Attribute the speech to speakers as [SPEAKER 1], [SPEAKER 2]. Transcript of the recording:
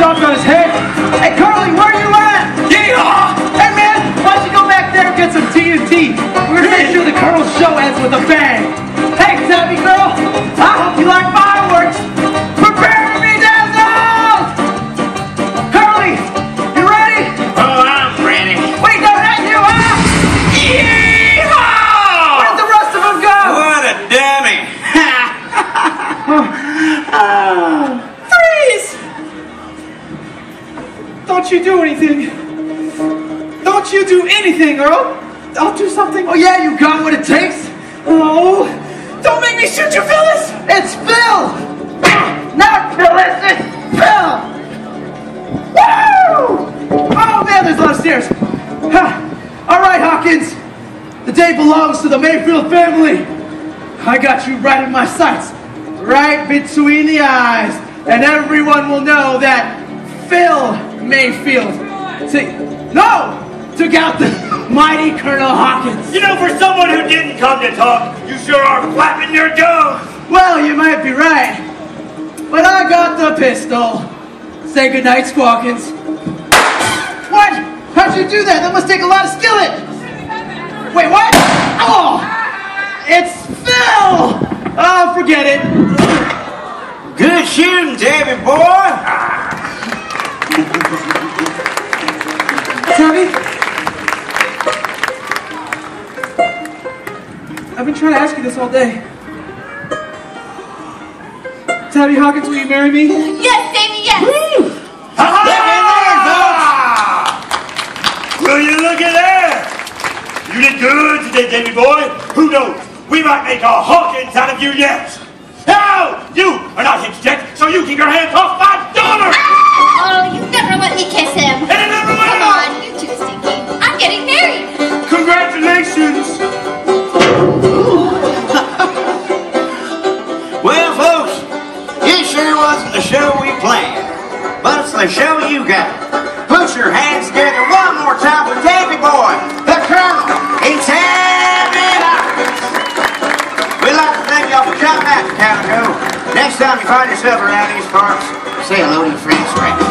[SPEAKER 1] mark on his head. Hey, Carly, where are you at?
[SPEAKER 2] Yeehaw!
[SPEAKER 1] Hey, man, why don't you go back there and get some TNT? We're gonna make sure the Colonel's show ends with a bang. Don't you do anything. Don't you do anything, Earl. I'll do something. Oh, yeah, you got what it takes? Oh, don't make me shoot you, Phyllis! It's Phil! Not Phyllis, it's Phil! Woo! Oh, man, there's a lot of stairs. Ha. All right, Hawkins. The day belongs to the Mayfield family. I got you right in my sights, right between the eyes, and everyone will know that Phil Mayfield, see, no, took out the mighty Colonel Hawkins.
[SPEAKER 2] You know, for someone who didn't come to talk, you sure are flapping your gums.
[SPEAKER 1] Well, you might be right, but I got the pistol. Say goodnight, Squawkins. What? How'd you do that? That must take a lot of skillet. Wait, what? Oh, it's Phil. Oh, forget it.
[SPEAKER 2] Good shooting, Davy boy.
[SPEAKER 1] Tabby? I've been trying to ask you this all day. Tabby Hawkins, will you marry me?
[SPEAKER 3] Yes, Davy, yes.
[SPEAKER 2] Will you look at that? You did good today, Davy boy. Who knows? We might make a Hawkins out of you yet. Now, you are not hitched yet, so you keep your hands off my daughter. Congratulations.
[SPEAKER 4] Well, folks, it sure wasn't the show we planned, but it's the show you got. Put your hands together one more time for Davy Boy, the Colonel, Tabby Hawkins. We'd like to thank y'all for coming out to Calico. Next time you find yourself around these parts, say hello to your friends